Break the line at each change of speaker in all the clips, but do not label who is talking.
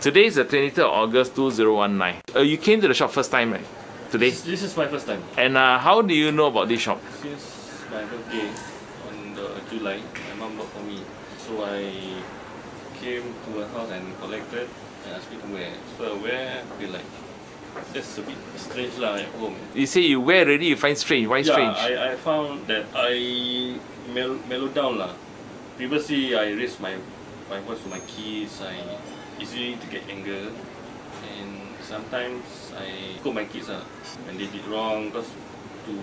Today is the 23rd of August 2019. Uh, you came to the shop first time, right? Today?
This, this is my first time.
And uh, how do you know about this shop?
Since my birthday on the July, my mom bought for me. So I came to her house and collected and asked me to wear. So I wear, feel like that's a bit strange lah at home.
You say you wear already, you find strange. Why
yeah,
strange?
I, I found that I mel- mellow down lah. Previously, I raised my my voice to my kids. I easily to get anger, and sometimes I scold my kids lah when they did wrong, because to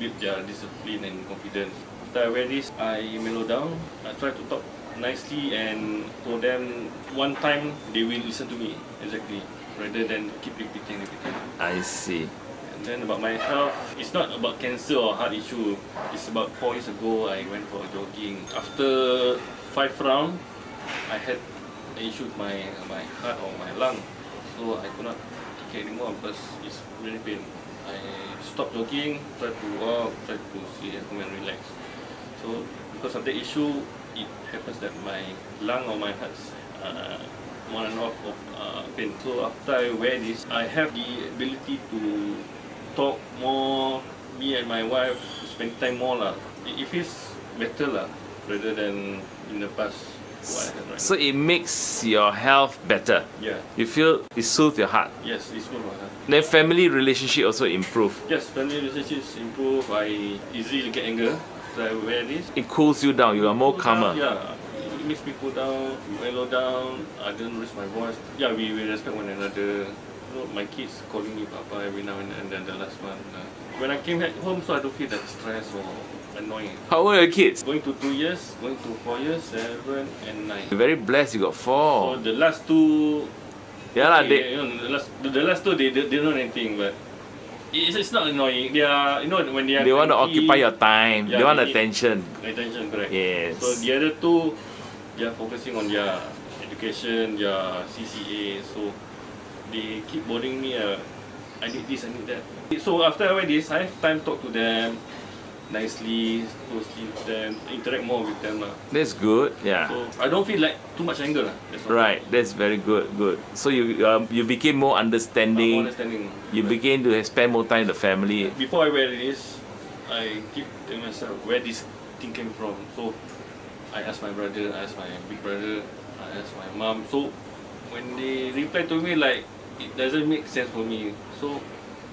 build their discipline and confidence. After I wear this, I mellow down. I try to talk nicely and told them one time they will listen to me exactly, rather than keep repeating, repeating.
I see.
And then about my health, it's not about cancer or heart issue. It's about four years ago I went for jogging. After five round, I had an with my my heart or my lung, so I could not take anymore because it's really pain. I stopped jogging, tried to walk, tried to sit at home and relax. So because of that issue, it happens that my lung or my heart uh, on and off of uh, pain. So after I wear this, I have the ability to talk more. Me and my wife spend time more lah. It feels better lah rather than in the past. Right
So it makes your health better.
yeah,
You feel it soothes your heart.
yes, it soothes good. heart.
Then family relationship also improve.
Yes, family relationships improve. I easily get anger. So I wear this.
It cools you down. You are more
Cool down,
calmer.
Yeah, it makes me cool down, mellow down. I don't raise my voice. Yeah, we, we respect one another. You know, my kids calling me Papa every now and then. And then the last one, uh, when I came back home, so I don't feel that stress or annoying.
How old are your kids?
Going to two years, going to four years, seven and nine.
You're very blessed. You got
So
four.
the last two,
Yeah lah. They,
you know, the last, the, last two they, they, they don't know anything, but it's, it's not annoying. They are, you know, when they are
they want to occupy your time.
Yeah,
they want
they
attention.
attention, correct.
Yes.
So the other two, they are focusing on their education, their CCA. So they keep bothering me. Uh, I need this, I need that. So after I wear this, I have time to talk to them nicely, closely with them, interact more with them. lah.
That's good. Yeah.
So I don't feel like too much anger. lah. That's.
Right. That's very good. Good. So you um, you became more
I'm more
understanding.
understanding.
You began to spend more time with the family.
Before I wear this, I keep telling myself where this thing came from. So I asked my brother, I asked my big brother, I asked my mom. So when they reply to me like it doesn't make sense for me. So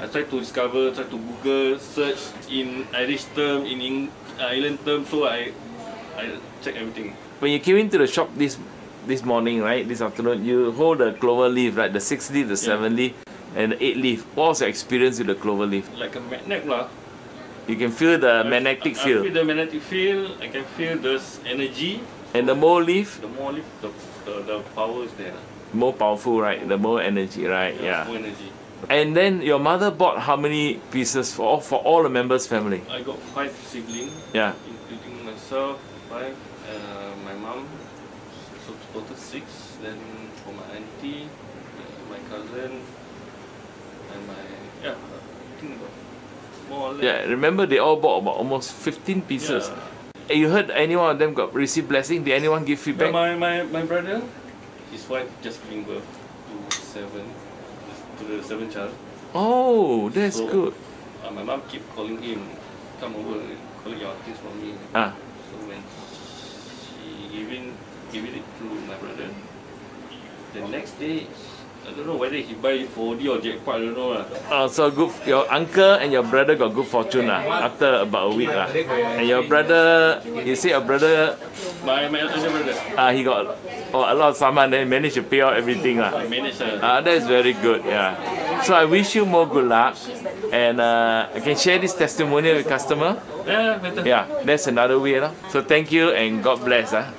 I try to discover, try to Google, search in Irish term, in Eng- uh, island term. So I I check everything.
When you came into the shop this this morning, right? This afternoon, you hold the clover leaf, right? The six leaf, the
Yeah.
seven leaf, and the eight leaf. What was your experience with the clover leaf?
Like a magnet lah.
You can feel the
I-
magnetic
I, I
field.
feel the magnetic field. I can feel this energy.
And the more leaf,
The more leaf, the, the, the power is there.
more powerful, right? The more energy, right? Yeah.
More energy.
And then your mother bought how many pieces for all, for all the members' family?
I got five siblings,
Yeah.
including myself, five, uh, my mom, so total six. Then for my auntie, uh, my cousin, and my yeah, I think about more or less.
Yeah. Remember, they all bought about almost 15 pieces.
Yeah.
And You heard anyone of them got received blessing? Did anyone give
Yeah,
feedback?
my, my, my brother, his wife just giving birth to seven, the seventh child.
Oh, that's
So,
good.
Uh, my mom keep calling him, come over, collect your things from me.
Ah.
So when she giving giving it to my brother, the next day, I don't know whether he buy it 4D or jackpot, I don't know lah.
Oh, so good. Your uncle and your brother got good fortune lah. After about a week lah. And your brother, you say your brother,
My brother,
uh, he got oh, a lot of saman. Then managed to pay out everything lah.
I manage uh,
Ah, that's very good. Yeah. So I wish you more good luck, and uh, I can share this testimonial with customer.
yeah, better.
Yeah, that's another way lah. So thank you and God bless ah.